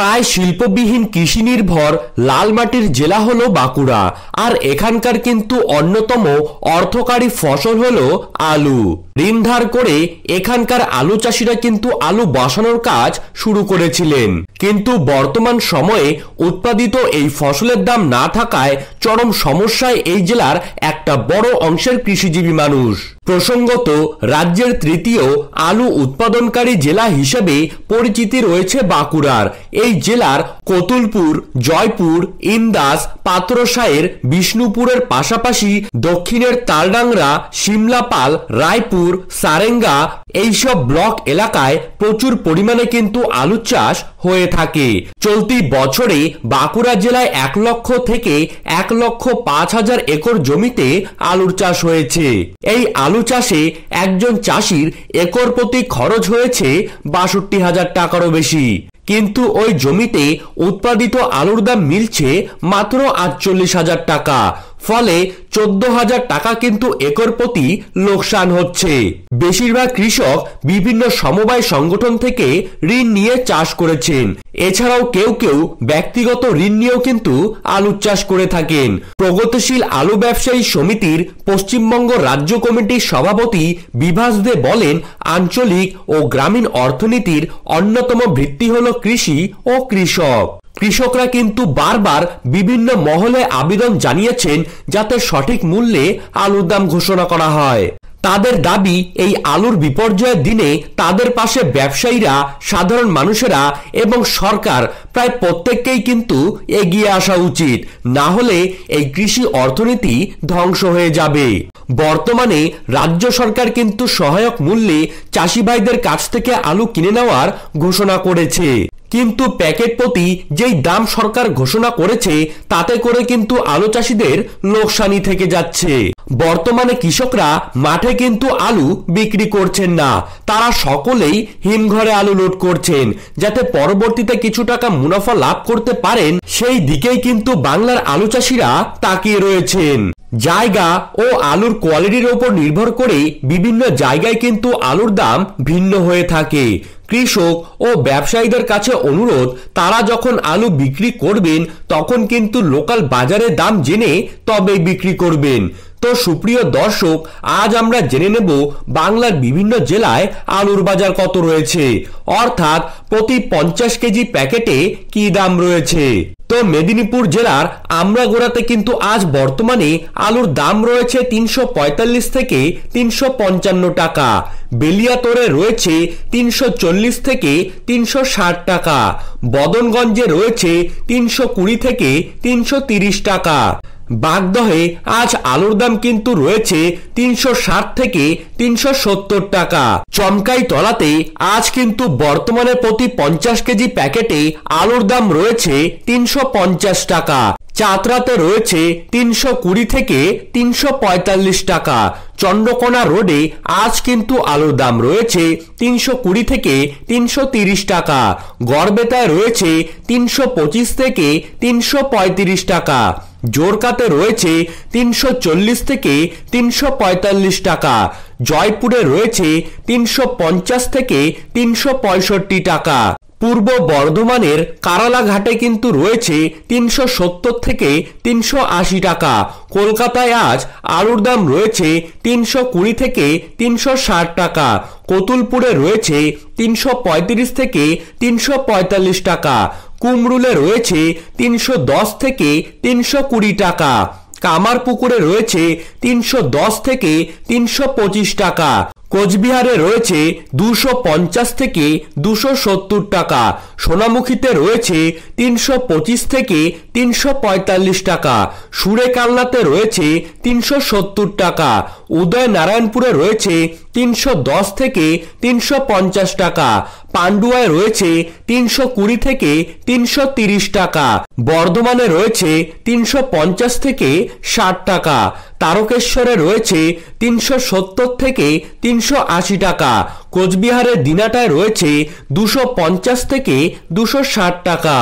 প্রায় শিল্পবিহীন কৃষি নির্ভর লাল মাটির জেলা হলো বাঁকুড়া। আর এখানকার কিন্তু অন্যতম অর্থকারী ফসল হলো আলু। ঋণ ধার করে এখানকার আলু চাষিরা কিন্তু আলু বসানোর কাজ শুরু করেছিলেন। কিন্তু বর্তমান সময়ে উৎপাদিত এই ফসলের দাম না থাকায় চরম সমস্যায় এই জেলার একটা বড় অংশের কৃষিজীবী মানুষ। প্রসঙ্গত, রাজ্যের তৃতীয় আলু উৎপাদনকারী জেলা হিসেবে পরিচিতি রয়েছে বাঁকুড়ার। এই জেলার কতুলপুর, জয়পুর, ইন্দাস পাত্রসায়ের বিষ্ণুপুরের পাশাপাশি দক্ষিণের তালডাংরা, সিমলাপাল, রায়পুর, সারেঙ্গা এইসব ব্লক এলাকায় প্রচুর পরিমাণে কিন্তু আলু চাষ হয়ে থাকে। চলতি বছরে বাঁকুড়া জেলায় এক লক্ষ থেকে এক লক্ষ পাঁচ হাজার একর জমিতে আলুর চাষ হয়েছে। এই আলু চাষে একজন চাষির একর প্রতি খরচ হয়েছে বাষট্টি হাজার টাকারও বেশি। কিন্তু ওই জমিতে উৎপাদিত আলুর দাম মিলছে মাত্র আটচল্লিশ হাজার টাকা। ফলে চোদ্দ হাজার টাকা কিন্তু একর প্রতি লোকসান হচ্ছে। বেশিরভাগ কৃষক বিভিন্ন সমবায় সংগঠন থেকে ঋণ নিয়ে চাষ করেছেন। এছাড়াও কেউ কেউ ব্যক্তিগত ঋণ নিয়েও কিন্তু আলু চাষ করে থাকেন। প্রগতিশীল আলু ব্যবসায়ী সমিতির পশ্চিমবঙ্গ রাজ্য কমিটির সভাপতি বিভাস দে বলেন, আঞ্চলিক ও গ্রামীণ অর্থনীতির অন্যতম ভিত্তি হল কৃষি ও কৃষক। কৃষকরা কিন্তু বারবার বিভিন্ন মহলে আবেদন জানিয়েছেন যাতে সঠিক মূল্যে আলুর দাম ঘোষণা করা হয়। তাদের দাবি, এই আলুর বিপর্যয়ের দিনে তাদের পাশে ব্যবসায়ীরা, সাধারণ মানুষেরা এবং সরকার প্রায় প্রত্যেককেই কিন্তু এগিয়ে আসা উচিত। না হলে এই কৃষি অর্থনীতি ধ্বংস হয়ে যাবে। বর্তমানে রাজ্য সরকার কিন্তু সহায়ক মূল্যে চাষি ভাইদের কাছ থেকে আলু কিনে নেওয়ার ঘোষণা করেছে। কিন্তু প্যাকেট প্রতি যেই দাম সরকার ঘোষণা করেছে, তাতে করে কিন্তু আলু চাষিদের লোকসানি থেকে যাচ্ছে। বর্তমানে কৃষকরা মাঠে কিন্তু আলু বিক্রি করছেন না। তারা সকলেই হিমঘরে আলু লোড করছেন, যাতে পরবর্তীতে কিছু টাকা মুনাফা লাভ করতে পারেন। সেই দিকেই কিন্তু বাংলার আলু চাষিরা তাকিয়ে রয়েছেন। জায়গা ও আলুর কোয়ালিটির ওপর নির্ভর করে বিভিন্ন জায়গায় কিন্তু আলুর দাম ভিন্ন হয়ে থাকে। কৃষক ও ব্যবসায়ীদের কাছে অনুরোধ, তারা যখন আলু বিক্রি করবেন, তখন কিন্তু লোকাল বাজারে দাম জেনে তবে বিক্রি করবেন। তো সুপ্রিয় দর্শক, আজ আমরা জেনে নেব বাংলার বিভিন্ন জেলায় আলুর বাজার কত রয়েছে। অর্থাৎ প্রতি পঞ্চাশ কেজি প্যাকেটে কি দাম রয়েছে? তো মেদিনীপুর জেলার আমরাগোড়াতে কিন্তু আজ বর্তমানে আলুর দাম রয়েছে তিনশো পঁয়তাল্লিশ থেকে তিনশো পঞ্চান্ন টাকা। বেলিয়াতরে রয়েছে তিনশো চল্লিশ থেকে তিনশো ষাট টাকা। বদনগঞ্জে রয়েছে তিনশো কুড়ি থেকে তিনশো টাকা। বাগদহে আজ আলুর দাম কিন্তু রয়েছে তিনশো ষাট থেকে তিনশো সত্তর টাকা। চমকাই তলাতে আজ কিন্তু বর্তমানে প্রতি পঞ্চাশ কেজি প্যাকেটে আলুর দাম রয়েছে তিনশো পঞ্চাশ টাকা। চাতরাতে রয়েছে তিনশো কুড়ি থেকে তিনশো পঁয়তাল্লিশ টাকা। চন্দ্রকোনা রোডে আজ কিন্তু আলুর দাম রয়েছে তিনশো কুড়ি থেকে তিনশো তিরিশ টাকা। গড়বেতায় রয়েছে তিনশো পঁচিশ থেকে তিনশো পঁয়ত্রিশ টাকা। জোরকাতে রয়েছে তিনশো চল্লিশ থেকে তিনশো পঁয়তাল্লিশ টাকা। জয়পুরে রয়েছে তিনশো পঞ্চাশ থেকে তিনশো পঁয়ষট্টি টাকা। পূর্ব বর্ধমানের কারালা ঘাটে কিন্তু রয়েছে তিনশো সত্তর থেকে তিনশো আশি টাকা। কলকাতায় আজ আলুর দাম রয়েছে তিনশো কুড়ি থেকে তিনশো ষাট টাকা। কতুলপুরে রয়েছে তিনশো পঁয়ত্রিশ থেকে তিনশো পঁয়তাল্লিশ টাকা। কুমরুলে রয়েছে তিনশো দশ থেকে তিনশো কুড়ি টাকা। কামার পুকুরে রয়েছে তিনশো দশ থেকে তিনশো পঁচিশ টাকা। কোচবিহারে রয়েছে দুশো পঞ্চাশ থেকে দুশো সত্তর টাকা, সোনামুখীতে রয়েছে তিনশো পঁচিশ থেকে তিনশো পঁয়তাল্লিশ টাকা সুরেকাল্লাতে রয়েছে তিনশো সত্তর টাকা উদয় নারায়ণপুরে রয়েছে তিনশো দশ থেকে তিনশো পঞ্চাশ টাকা, পান্ডুয়ায় রয়েছে তিনশো কুড়ি থেকে তিনশো তিরিশ টাকা, বর্ধমানে রয়েছে তিনশো পঞ্চাশ থেকে ষাট টাকা তারকেশ্বরে রয়েছে তিনশো সত্তর থেকে তিনশো আশি টাকা। কোচবিহারের দিনাটায় রয়েছে দুশো পঞ্চাশ থেকে দুশো ষাট টাকা।